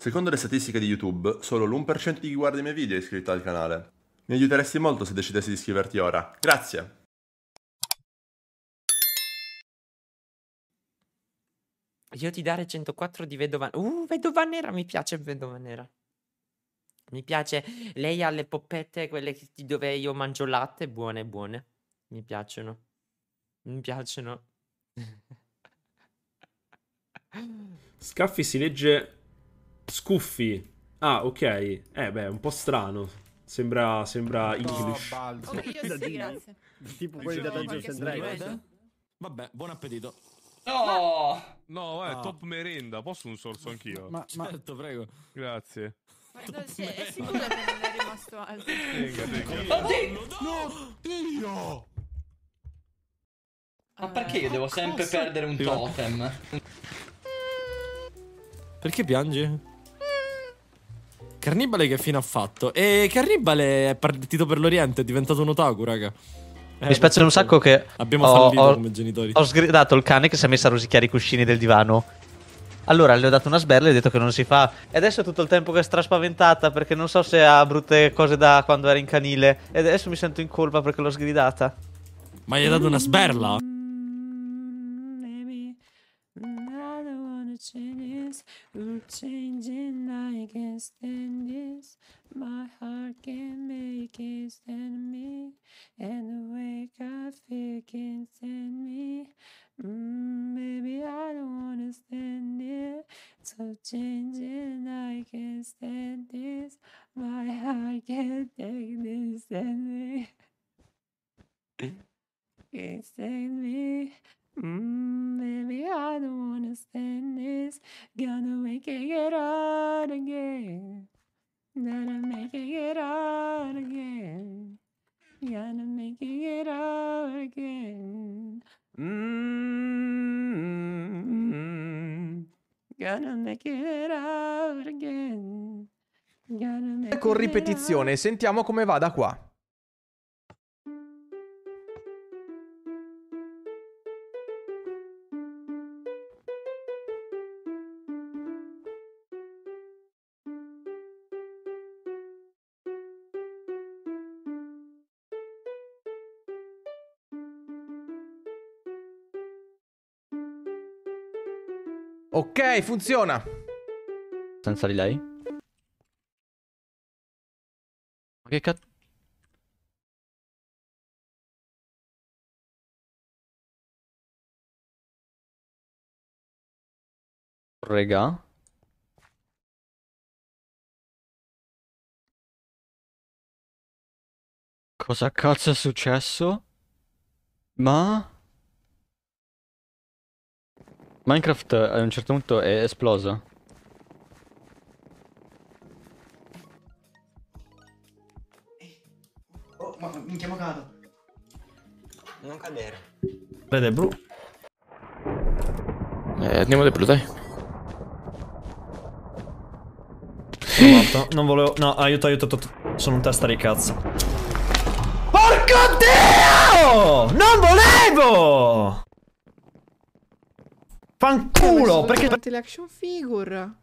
Secondo le statistiche di YouTube, solo l'1% di chi guarda i miei video è iscritto al canale. Mi aiuteresti molto se decidessi di iscriverti ora. Grazie! Io ti dare 104 di vedova... Uh, vedova nera, mi piace vedova nera. Mi piace. Lei ha le poppette, quelle che- dove io mangio latte, buone, buone. Mi piacciono. Mi piacciono. Scaffi si legge Scuffi. Ah, ok. Eh, beh, è un po' strano. Sembra, sembra English. Ok, io sì, grazie. Tipo quelli da Dungeons and Dragons. sorpresa? Vabbè, buon appetito. No! No, è Ah. top merenda. Posso un sorso anch'io? Ma, ma Certo, prego. Grazie. Guarda, se è sicuro che non è rimasto alto. Tenga, tenga. No, Dio! Ma perché io devo sempre perdere un totem? Perché piangi? Carnibale che fine ha fatto? E Carnibale è partito per l'Oriente, è diventato un otaku, raga. Eh, Mi spiace un sacco che Abbiamo ho, fallito ho- come genitori. ho sgridato il cane che si è messo a rosicchiare i cuscini del divano. Allora le ho dato una sberla e ho detto che non si fa. E adesso è tutto il tempo che è straspaventata perché non so se ha brutte cose da quando era in canile. E adesso mi sento in colpa perché l'ho sgridata. Ma gli hai dato una sberla? We're changing, I can't stand this. My heart can't make it stand me. And the way I feel can't stand me. Mm, baby, I don't wanna stand it. So changing, I can't stand this. My heart can't take this stand me. Can't stand me. Mm, baby, I don't wanna stand this. Gonna make it get out again. Gonna make it get out again. Gonna make it get out again. Mm, gonna make it out again. Gonna make Con get ripetizione, sentiamo come va da qua. Ok, funziona. Senza di lei? Ma che cazzo? Regà? Cosa cazzo è successo? Ma... Minecraft a un certo punto è esplosa. Oh, ma mi chiamo cato. Non cadere. Vede blu. Eh, andiamo da blu, dai. Sono morto. Non volevo. No, aiuto, aiuto, aiuto. Sono un testa di cazzo. Porco Dio! Non volevo! Fanculo! Perché... Davanti le action figure.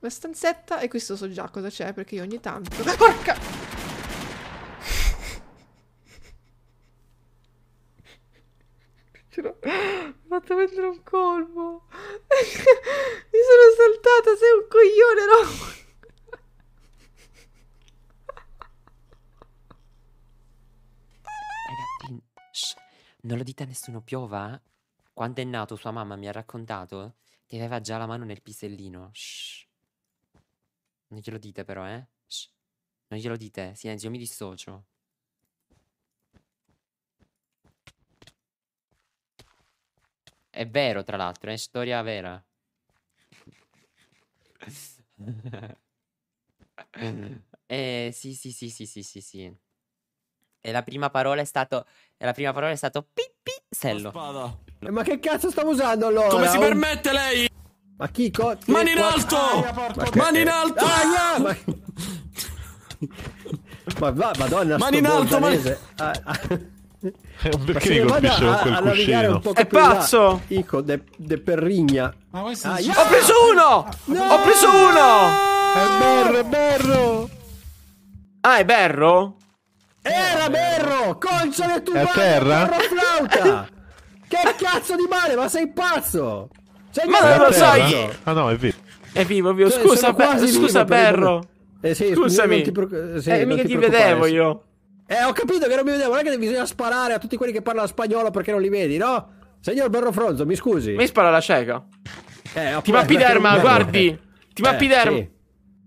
La stanzetta e questo so già cosa c'è perché io ogni tanto... Porca! Mi ho fatto mettere un colpo. Mi sono saltata, sei un coglione, no? Ragazzi, shh, non lo dite a nessuno, piova? Quando è nato sua mamma mi ha raccontato che aveva già la mano nel pisellino. Shh. Non glielo dite però, eh? Shh. Non glielo dite, silenzio, mi dissocio. È vero, tra l'altro, è storia vera. eh, sì, sì, sì, sì, sì, sì, sì. E la prima parola è stato. E la prima parola è stato pippi sello. Spada. Eh, Ma che cazzo stavo usando allora? Come si permette lei? Ma chi? Co- Mani che- in alto! Ma che- Mani in alto! Aia, ma... ma va, madonna, Mani in alto, mani-. Ah, ah. Ma Perché mi vada a, quel a navigare un cuscino? po' È pazzo! Ico, de, de perrigna. Ma Ah, yeah! Ho preso uno! Ho preso uno! È berro, è berro! Ah, è Berro? Era berro! Console tu È a terra? flauta! che cazzo di male, ma sei pazzo! Sei Ma pazzo! non lo sai! Ah no, è vero. È vivo, vivo. Cioè, Scusa, Be- scusa vivo Berro. Eh sì, Scusami. non ti preoccu- sì, eh, non mica ti ti vedevo io. Eh, ho capito che non mi vedevo, non è che bisogna sparare a tutti quelli che parlano spagnolo perché non li vedi, no? Signor Berro Fronzo, mi scusi. Mi spara la cieca. Eh, Ti mappi derma, guardi. Ti mappi Eh, derma. sì.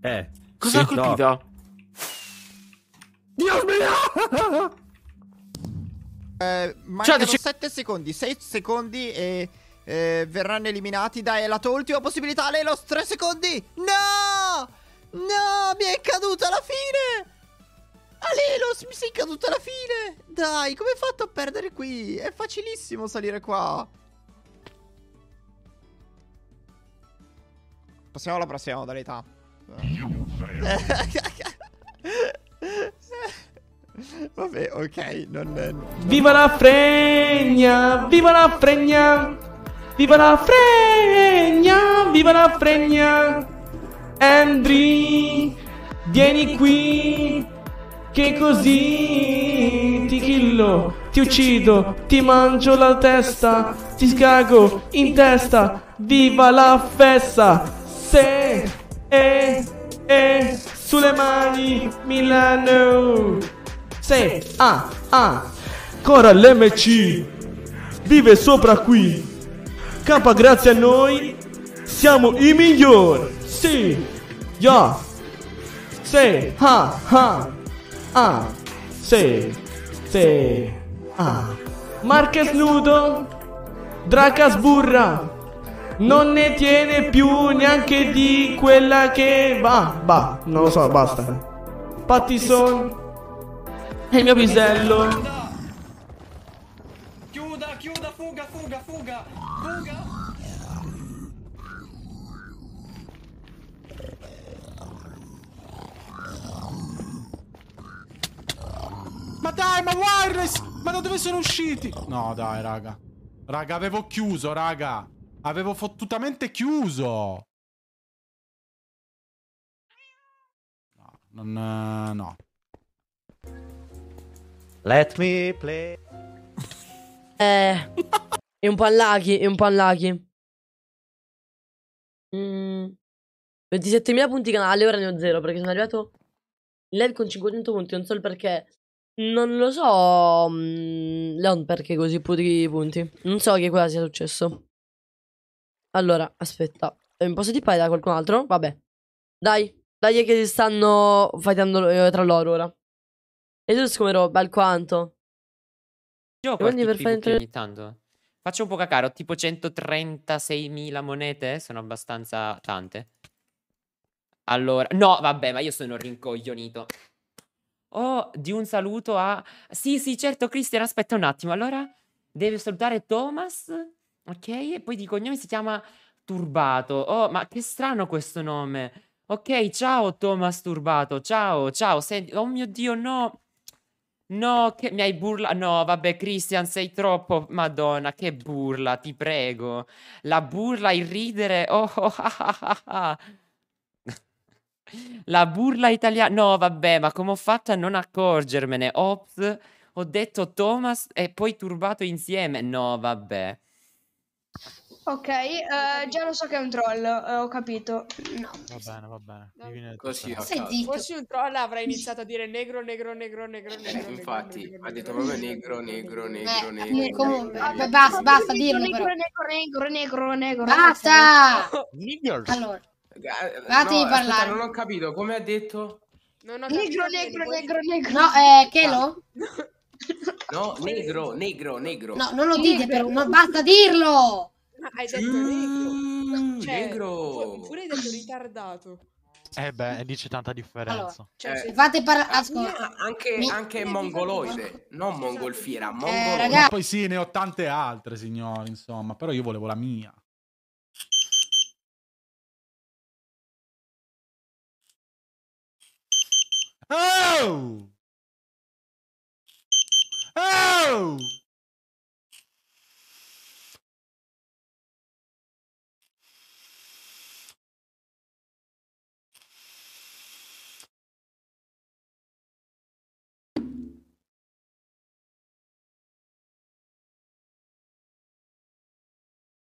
Eh. Cosa ha Sì, colpito? Dio mio! Eh, mancano dice- 7 secondi, 6 secondi e eh, verranno eliminati. Dai, è la tua ultima possibilità, Lelos, 3 secondi. No! No, mi è caduta la fine! Alelos, mi sei caduta la fine! Dai, come hai fatto a perdere qui? È facilissimo salire qua. Passiamo alla prossima modalità. Vabbè, ok, non... Viva la fregna! Viva la fregna! Viva la fregna! Viva la fregna! Andri, vieni qui, che così ti killo, ti uccido, ti mangio la testa, ti scago in testa, viva la festa! Se, e, e, sulle mani, Milano! Se, ah, ah, Cora l'MC, vive sopra qui, campa grazie a noi, siamo i migliori! Sì! Ja! Sì! Ha! Ha! Ah! Sì! Sì! Ah! Marques nudo! Draca sburra! Non ne tiene più neanche di quella che va! Va! Non lo so, basta! Pattison! È il mio pisello! Chiuda, chiuda, fuga, fuga, fuga, fuga. Ma dai, ma wireless! Ma da dove sono usciti? No, dai, raga. Raga, avevo chiuso, raga. Avevo fottutamente chiuso. No, non... eh, no. Let me play. Eh, è un po' unlucky, è un po' unlucky. Mm, 27.000 punti canale, ora ne ho 0 perché sono arrivato in live con 500 punti, non so il perché. Non lo so, mm, Leon, perché così pochi punti. Non so che cosa sia successo. Allora, aspetta. Eh, Posso tippare da qualcun altro? Vabbè. Dai, dai che si stanno fightando eh, tra loro ora. Tu come ero, bel quanto. Gioco Quindi per fare entrare- ogni tanto. Faccio un po' cacare, ho tipo 136.000 monete, sono abbastanza tante. Allora, no, vabbè, ma io sono rincoglionito. Oh, di un saluto a... Sì, sì, certo, Cristian, aspetta un attimo. Allora, deve salutare Thomas, ok? E poi di cognome si chiama Turbato. Oh, ma che strano questo nome. Ok, ciao Thomas Turbato, ciao, ciao. Senti, oh mio Dio, no. No, che mi hai burla. No, vabbè, Christian, sei troppo. Madonna, che burla, ti prego. La burla, il ridere. Oh, oh, ah, ah, ah, ah. La burla italiana. No, vabbè, ma come ho fatto a non accorgermene? Ops, ho detto Thomas e poi turbato insieme. No, vabbè. Ok, eh, già lo so che è un troll, eh, ho capito. No. Va bene, va bene. Mi viene Così a Sei caso. zitto. Fossi un troll avrei iniziato a dire negro, negro, negro, negro, negro. negro, Infatti, negro, ha detto negro, proprio negro, negro, negro, Eh, negro. comunque, negro, vabbè, basta, basta Negro, dirlo negro, però. negro, negro, negro, negro. Basta! Niggers. Allora, Eh, Fatemi no, parlare. Aspetta, non ho capito, come ha detto? Non ho negro, capito negro, puoi- negro, negro. No, eh, Kelo? No, negro, negro, negro. No, non lo dite però, no, basta dirlo! Ah, Hai detto negro. Cioè, negro. pu- Pure hai detto ritardato. Eh beh, lì c'è tanta differenza. Cioè, Eh, se- Fate parlare, anche, Mi- anche mongoloide, non mongolfiera, mongoloide. Eh, ragazzi. Ma poi sì, ne ho tante altre, signori, insomma. Però io volevo la mia. Oh! Oh!